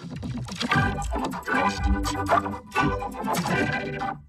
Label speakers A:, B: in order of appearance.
A: Thank you